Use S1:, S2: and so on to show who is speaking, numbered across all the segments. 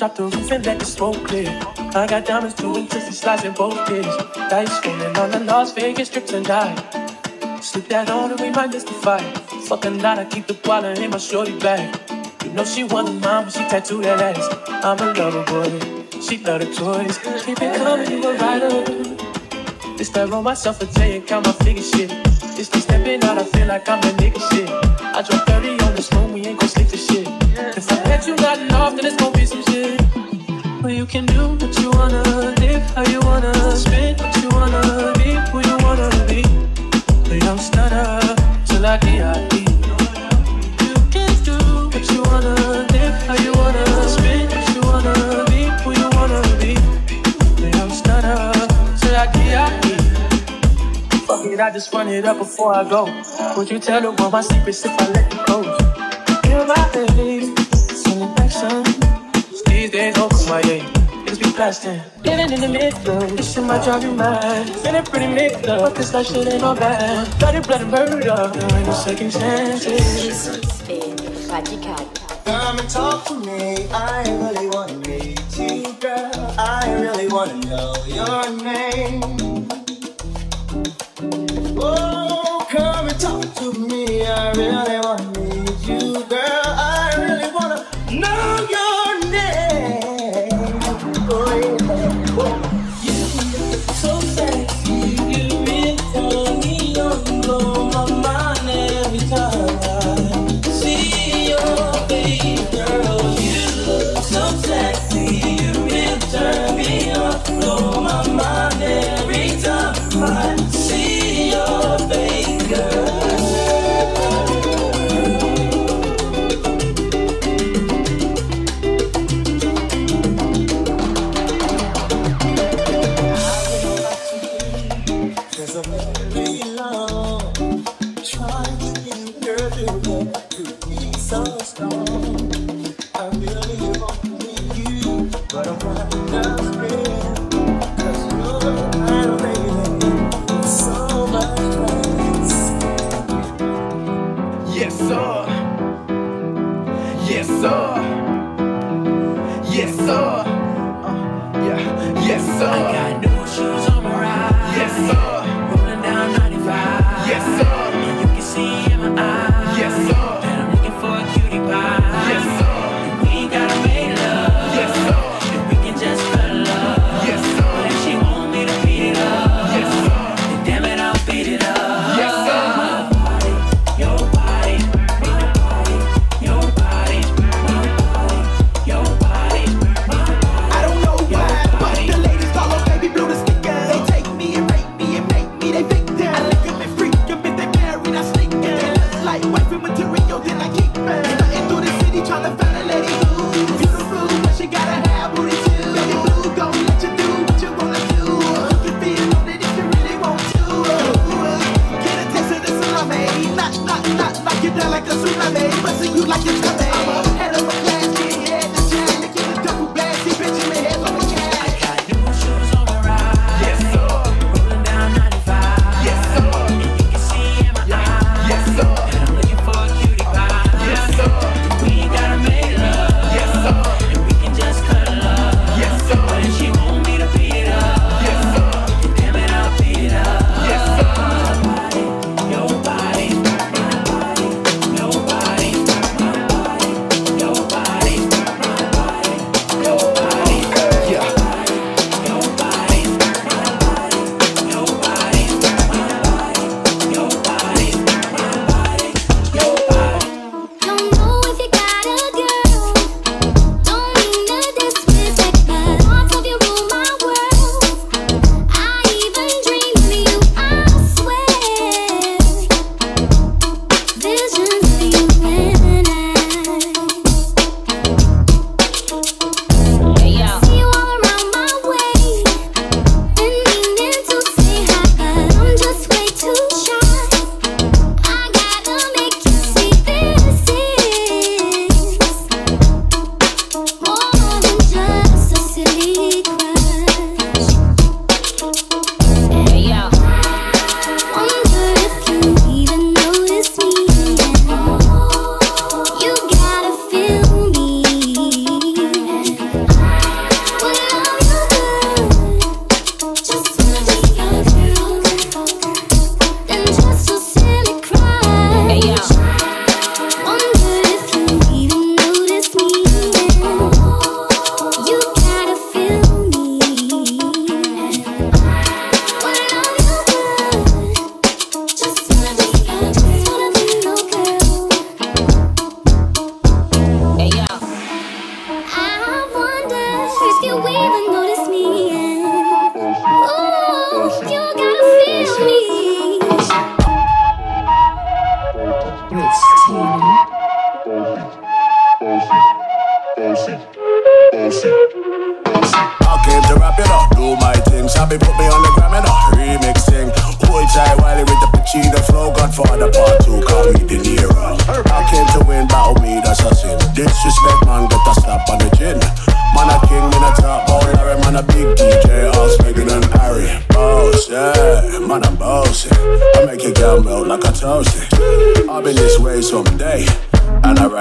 S1: Drop the roof and let the smoke clear. I got diamonds doing twisty slides in both days. Dice rolling on the Las Vegas strips and tonight. Slip that on and we might miss the fight. Fucking night, I keep the wallet in my shorty bag. You know she a mom, but she tattooed that ass. I'm a lover boy. She love the toys. Keep it coming, you a rider. This that roll myself a J and count my figure shit. It's me stepping out, I feel like I'm a nigga shit. I drop 30 on this phone, we ain't gon' sleep for shit. If I let you not off, then it's gon' be some shit. Well, you can do what you wanna, live how you wanna, spend what you just run it up before I go. Would you tell the world my secrets if I let you go? Feel my baby, it's an infection. These days, oh, open my way. Niggas be blasting. Living in the middle, this shit might drive you mad. Feeling pretty mixed up, but this life shit ain't all bad. Bloody, blood, and murder, there ain't no second chances.
S2: Come and talk to me. I really wanna meet you, girl. I really wanna know your name. I really meet you,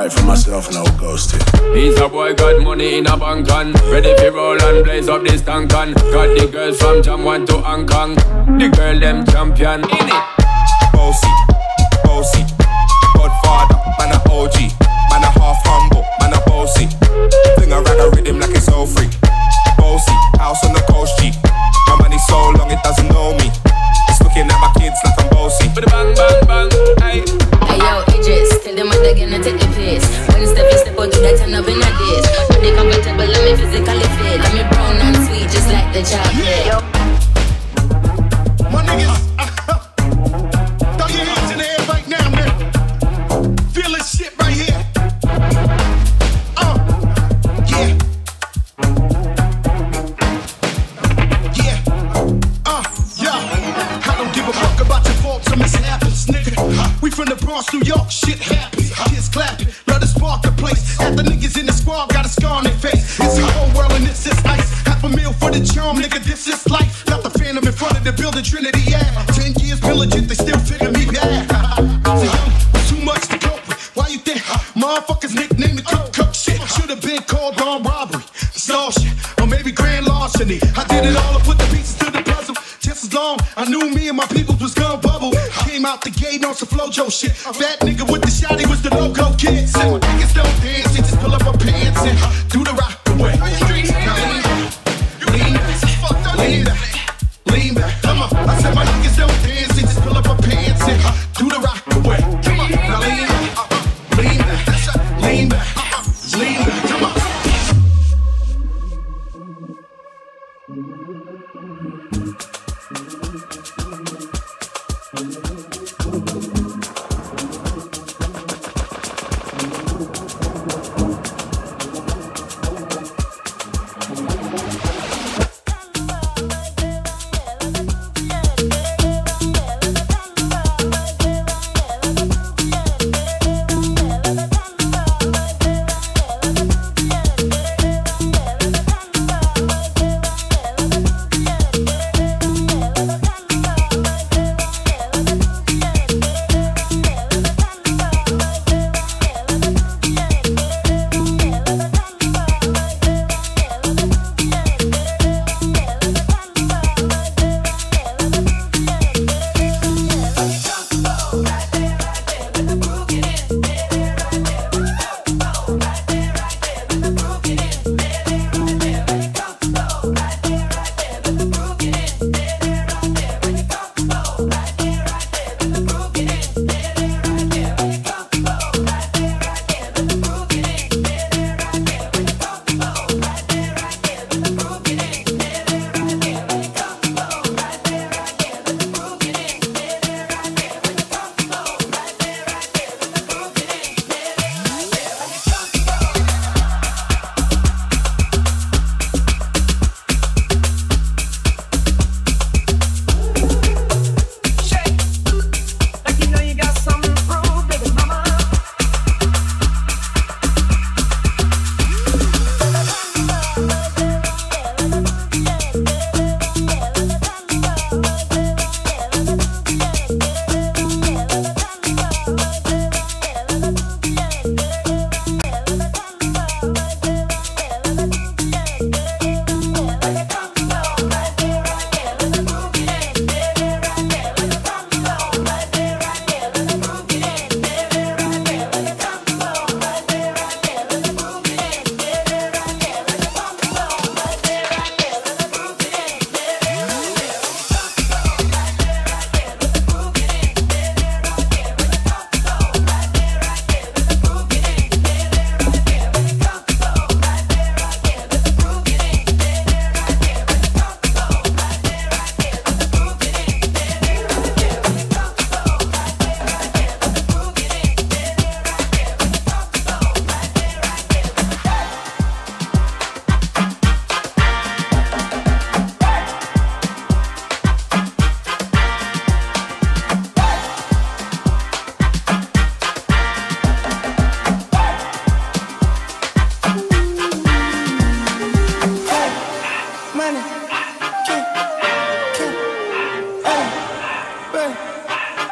S3: for myself, no ghosting. He's a
S1: boy, got money in
S3: a
S1: bank on. Ready for
S3: roll
S1: and blaze up
S3: this tank on. Got the girls from Jamwan to Hong Kong. The girl, them champion in it. Bossy, bossy. Godfather, man a OG. Man a half humble, man a bossy. Thing around rag a rhythm like it's all free. Bossy, house on the
S1: coast G. My
S4: money so long it
S5: doesn't know me. It's looking at my kids like I'm bossy.
S3: But bang, bang, bang again and take the piss. When you step, you step out, do that turn up in a dish. But they comfortable, let me
S6: physically fit. Let me brown and sweet, just like the chocolate. Yo. My niggas.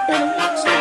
S6: in a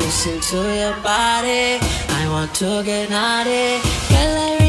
S6: Listen to
S7: your body. I
S8: want to get naughty. Girl,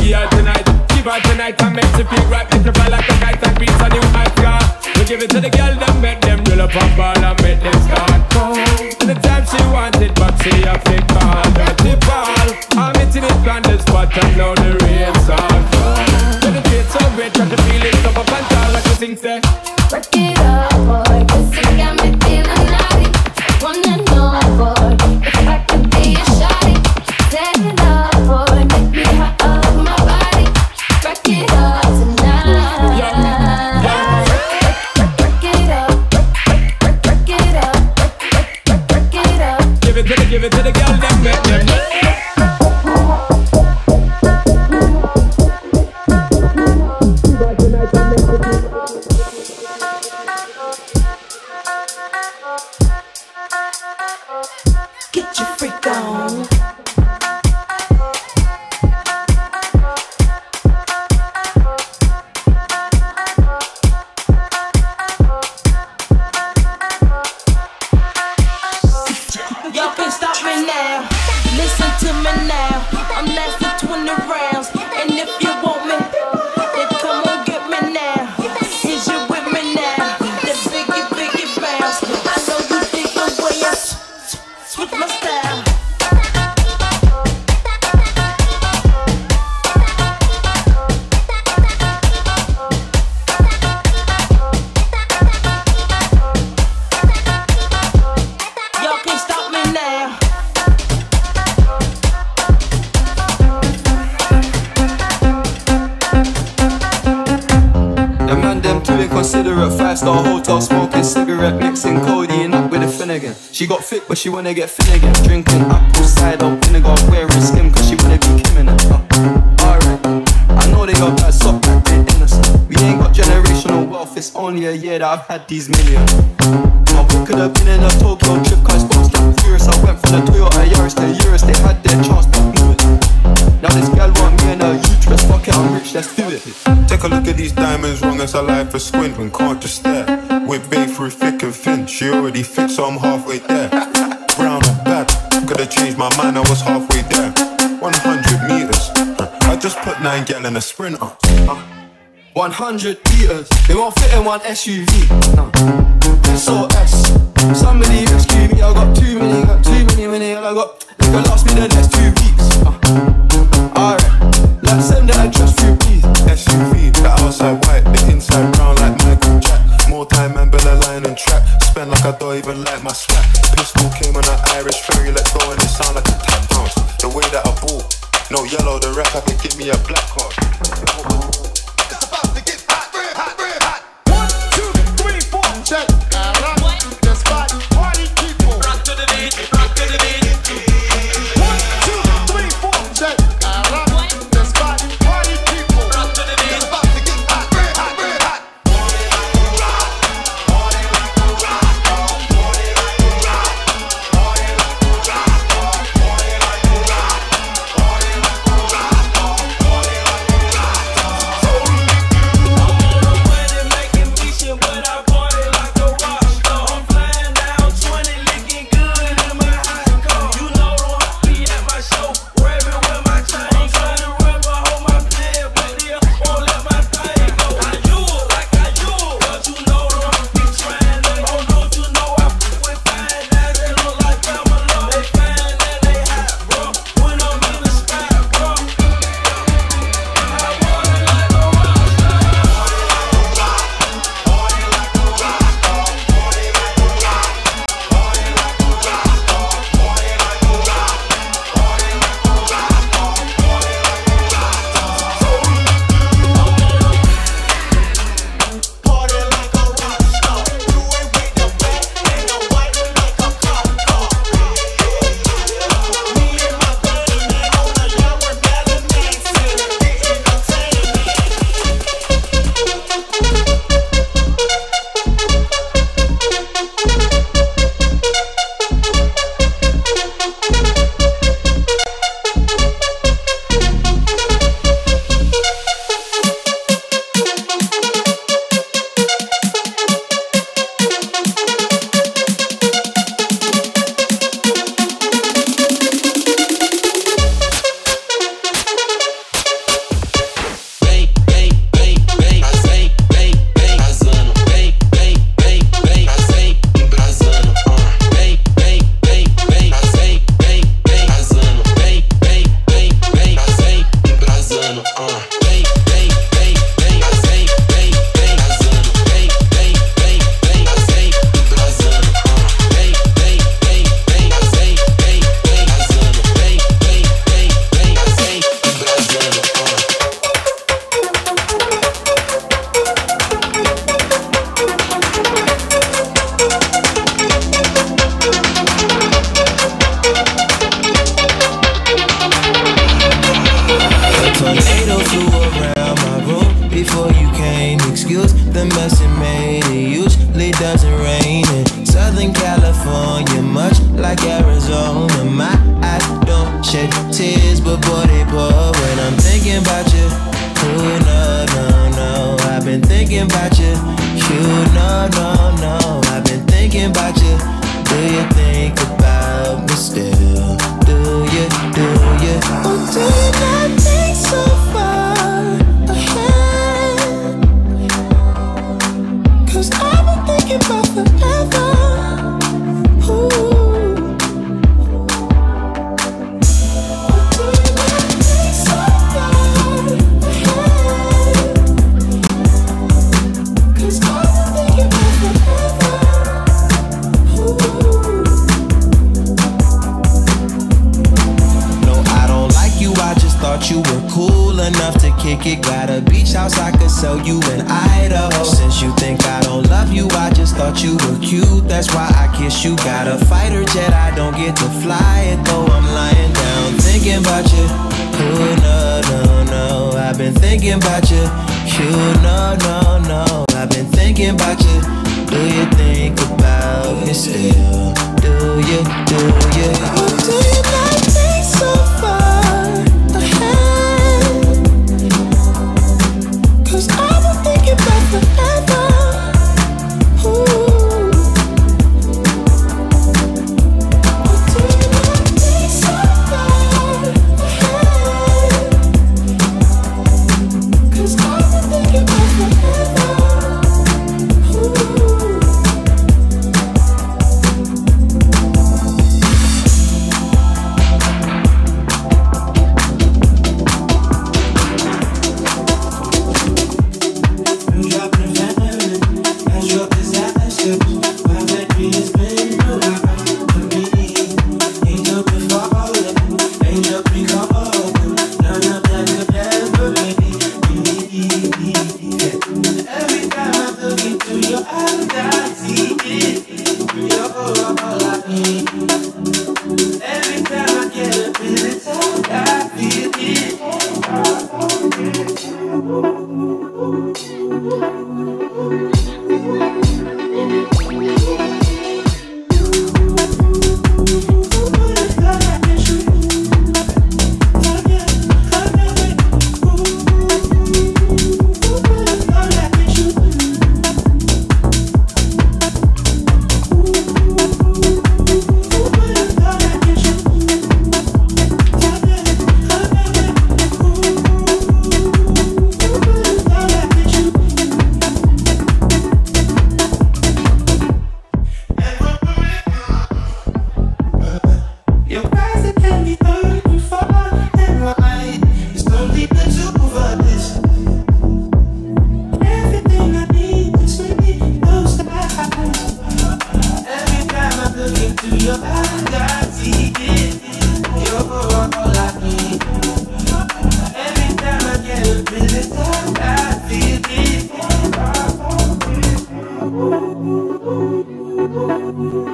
S8: give her tonight. Give her tonight and make she feel right. Make she fly like a kite and beats a new high car. We give it to the girl that make them roll up and ball and make them start. Oh, the time she wanted, but she a fake call. Dirty ball. I'm hitting it on the spot and now the rain's on. When the taste so great, try to feel it, up a pantal like a sing say.
S7: Work it up, boy, cause you got.
S9: But she wanna get Finnegan. Drinking apple cider vinegar, wearing skim, cause she wanna be Kim in it. Uh, Alright, I know they got bad soft like they innocent. We ain't got generational wealth, it's only a year that I've had these millions. My book could have been in a Tokyo trip, cause folks like furious. I went from the Toyota Yaris to Urus, they had their chance, but blew it. Now this gal want me and uterus, fuck it, Rich, let's do it.
S10: Take a look at these diamonds, wrong as a life for squint and can't just stare. With babe through thick and thin, she already fit, so I'm halfway there. Brown or bad, could've changed my mind, I was halfway there. 100 meters, I just put nine gal in a sprinter.
S9: 100 liters, they won't fit in one SUV. No. SOS, somebody rescue me. I got too many, got too many, many, I got. They could last me the next two weeks. Uh. Alright, let's send the address through.
S10: SUV, the outside white, the inside brown like Michael Jack. More time and Bella line track. Spend like I don't even like my swag. Pistol came on an Irish ferry, let go and it sound like tap bounce. The way that I bought, no yellow, the rep I could give me a black card.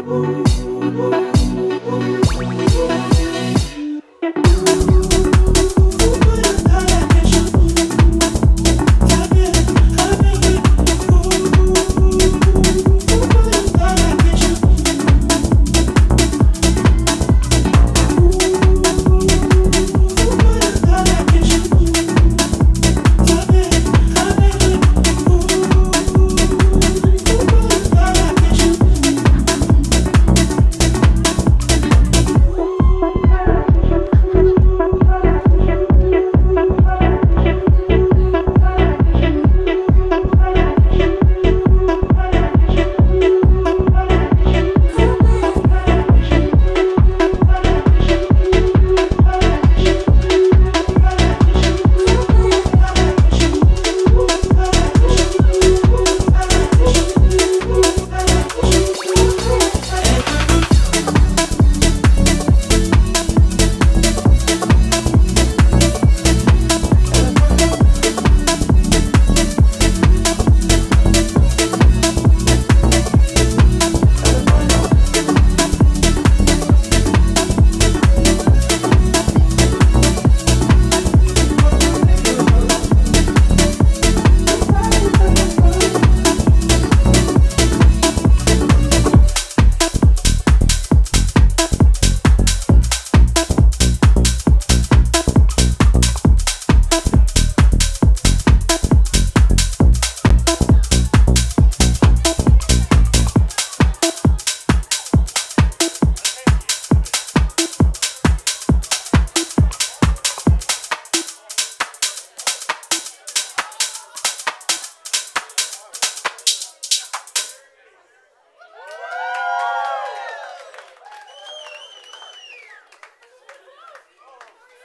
S3: It.